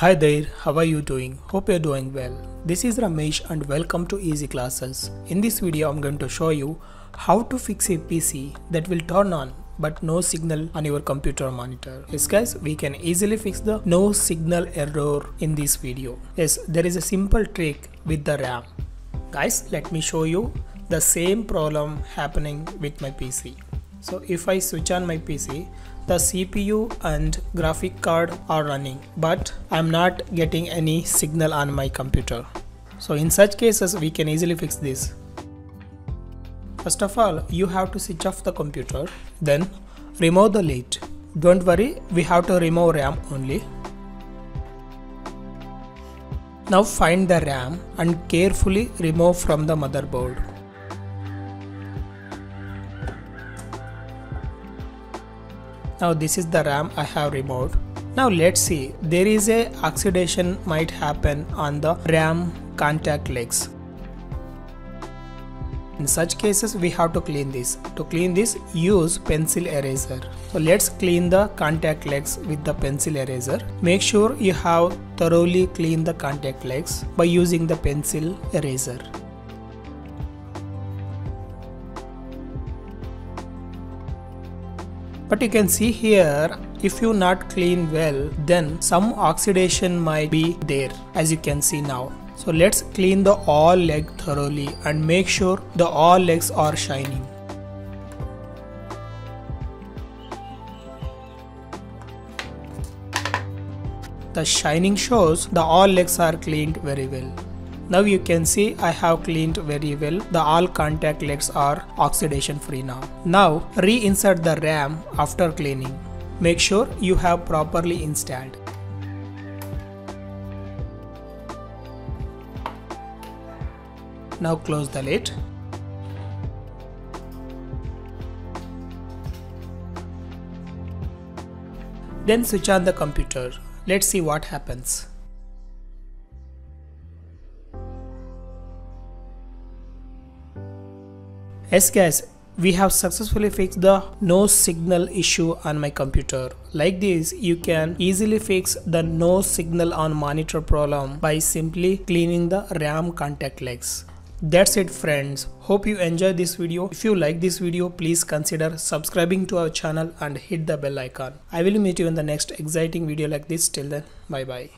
Hi there, how are you doing? Hope you're doing well. This is Ramesh and welcome to Easy Classes. In this video, I'm going to show you how to fix a PC that will turn on but no signal on your computer monitor. Yes guys, we can easily fix the no signal error in this video. Yes, there is a simple trick with the RAM. Guys, let me show you the same problem happening with my PC. So if I switch on my PC, the CPU and graphic card are running, but I'm not getting any signal on my computer. So in such cases, we can easily fix this. First of all, you have to switch off the computer, then remove the lid. Don't worry, we have to remove RAM only. Now find the RAM and carefully remove from the motherboard. Now this is the RAM I have removed. Now let's see, there is a oxidation might happen on the RAM contact legs. In such cases we have to clean this. To clean this use pencil eraser. So let's clean the contact legs with the pencil eraser. Make sure you have thoroughly cleaned the contact legs by using the pencil eraser. But you can see here, if you not clean well, then some oxidation might be there as you can see now. So let's clean the all leg thoroughly and make sure the all legs are shining. The shining shows the all legs are cleaned very well. Now you can see I have cleaned very well. The all contact legs are oxidation free now. Now reinsert the RAM after cleaning. Make sure you have properly installed. Now close the lid. Then switch on the computer. Let's see what happens. Yes guys, we have successfully fixed the no signal issue on my computer. Like this, you can easily fix the no signal on monitor problem by simply cleaning the RAM contact legs. That's it friends. Hope you enjoyed this video. If you like this video, please consider subscribing to our channel and hit the bell icon. I will meet you in the next exciting video like this. Till then, bye bye.